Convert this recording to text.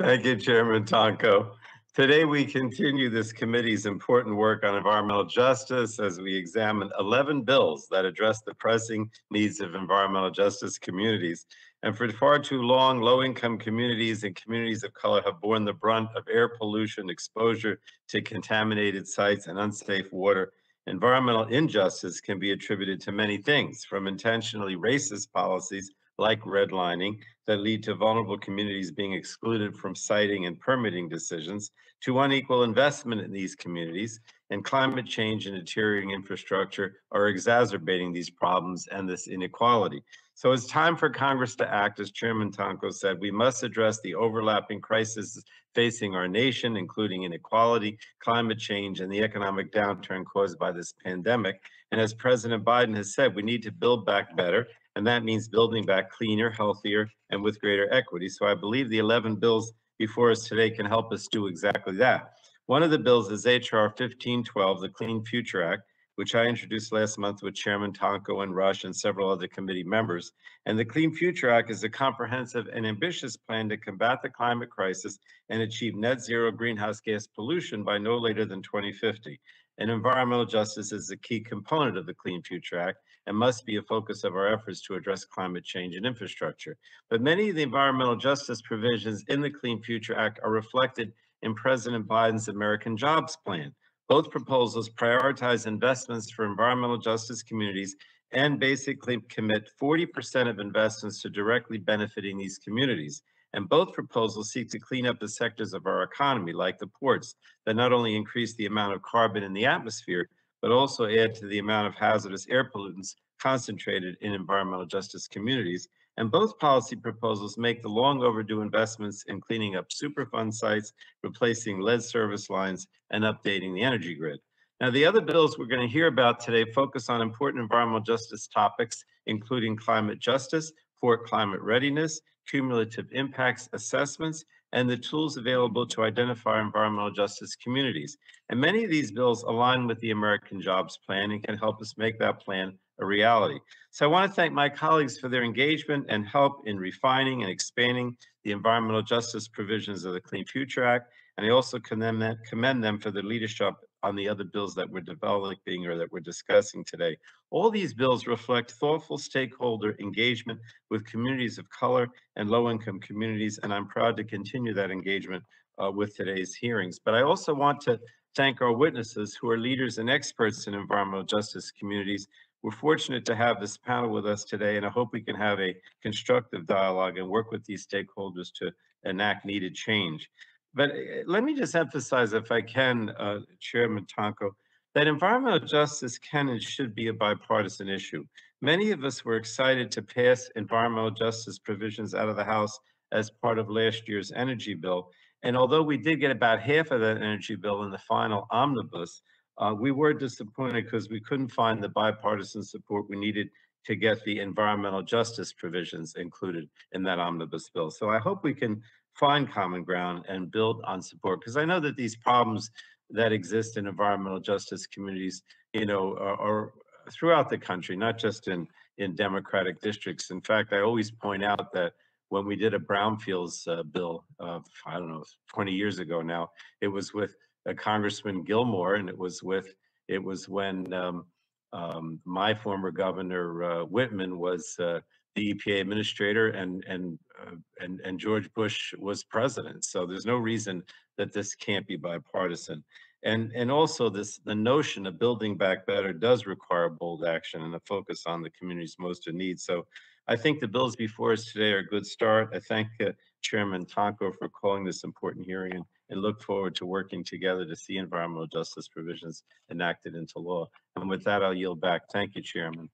Thank you, Chairman Tonko. Today, we continue this committee's important work on environmental justice as we examine 11 bills that address the pressing needs of environmental justice communities. And for far too long, low-income communities and communities of color have borne the brunt of air pollution, exposure to contaminated sites, and unsafe water. Environmental injustice can be attributed to many things, from intentionally racist policies like redlining that lead to vulnerable communities being excluded from siting and permitting decisions, to unequal investment in these communities, and climate change and deteriorating infrastructure are exacerbating these problems and this inequality. So it's time for Congress to act, as Chairman Tonko said. We must address the overlapping crises facing our nation, including inequality, climate change, and the economic downturn caused by this pandemic. And as President Biden has said, we need to build back better and that means building back cleaner, healthier, and with greater equity. So I believe the 11 bills before us today can help us do exactly that. One of the bills is H.R. 1512, the Clean Future Act, which I introduced last month with Chairman Tonko and Rush and several other committee members. And the Clean Future Act is a comprehensive and ambitious plan to combat the climate crisis and achieve net zero greenhouse gas pollution by no later than 2050 and environmental justice is a key component of the Clean Future Act and must be a focus of our efforts to address climate change and infrastructure. But many of the environmental justice provisions in the Clean Future Act are reflected in President Biden's American Jobs Plan. Both proposals prioritize investments for environmental justice communities and basically commit 40% of investments to directly benefiting these communities. And both proposals seek to clean up the sectors of our economy, like the ports, that not only increase the amount of carbon in the atmosphere, but also add to the amount of hazardous air pollutants concentrated in environmental justice communities. And both policy proposals make the long overdue investments in cleaning up Superfund sites, replacing lead service lines, and updating the energy grid. Now, the other bills we're going to hear about today focus on important environmental justice topics, including climate justice, for climate readiness, cumulative impacts assessments, and the tools available to identify environmental justice communities. And many of these bills align with the American Jobs Plan and can help us make that plan a reality. So I want to thank my colleagues for their engagement and help in refining and expanding the environmental justice provisions of the Clean Future Act. And I also commend, commend them for their leadership on the other bills that we're developing or that we're discussing today. All these bills reflect thoughtful stakeholder engagement with communities of color and low-income communities, and I'm proud to continue that engagement uh, with today's hearings. But I also want to thank our witnesses who are leaders and experts in environmental justice communities. We're fortunate to have this panel with us today, and I hope we can have a constructive dialogue and work with these stakeholders to enact needed change. But uh, let me just emphasize, if I can, uh, Chairman Tonko, that environmental justice can and should be a bipartisan issue. Many of us were excited to pass environmental justice provisions out of the House as part of last year's energy bill. And although we did get about half of that energy bill in the final omnibus, uh, we were disappointed because we couldn't find the bipartisan support we needed to get the environmental justice provisions included in that omnibus bill. So I hope we can find common ground and build on support because I know that these problems that exist in environmental justice communities, you know, are, are throughout the country, not just in in Democratic districts. In fact, I always point out that when we did a brownfields uh, bill, uh, I don't know, 20 years ago now, it was with uh, Congressman Gillmor, and it was with it was when um, um, my former governor uh, Whitman was uh, the EPA administrator and and uh, and and George Bush was president. So there's no reason that this can't be bipartisan. And and also this the notion of building back better does require bold action and a focus on the communities most in need. So I think the bills before us today are a good start. I thank uh, Chairman Tonko for calling this important hearing and, and look forward to working together to see environmental justice provisions enacted into law. And with that, I'll yield back. Thank you, Chairman.